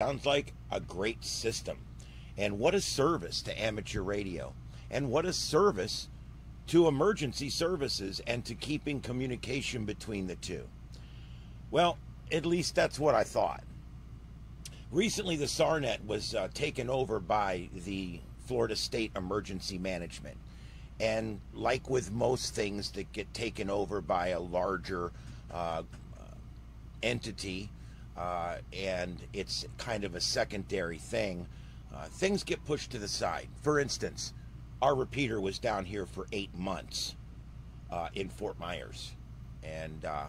Sounds like a great system. And what a service to amateur radio. And what a service to emergency services and to keeping communication between the two. Well, at least that's what I thought. Recently, the SARnet was uh, taken over by the Florida State Emergency Management. And like with most things that get taken over by a larger uh, entity, uh, and it's kind of a secondary thing, uh, things get pushed to the side. For instance, our repeater was down here for eight months uh, in Fort Myers. And uh,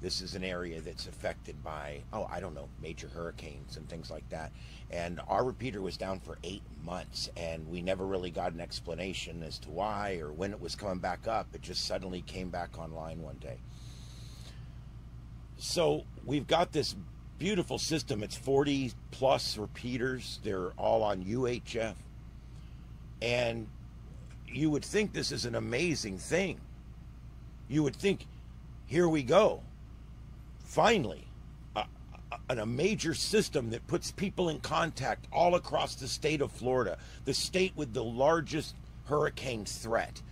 this is an area that's affected by, oh, I don't know, major hurricanes and things like that. And our repeater was down for eight months, and we never really got an explanation as to why or when it was coming back up. It just suddenly came back online one day. So we've got this beautiful system. It's 40 plus repeaters, they're all on UHF. And you would think this is an amazing thing. You would think, here we go. Finally, a, a, a, major system that puts people in contact all across the state of Florida, the state with the largest hurricane threat.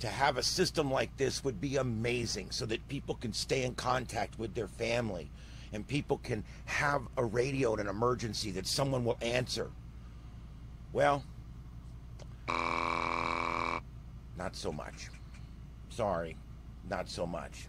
To have a system like this would be amazing so that people can stay in contact with their family and people can have a radio in an emergency that someone will answer. Well, not so much. Sorry, not so much.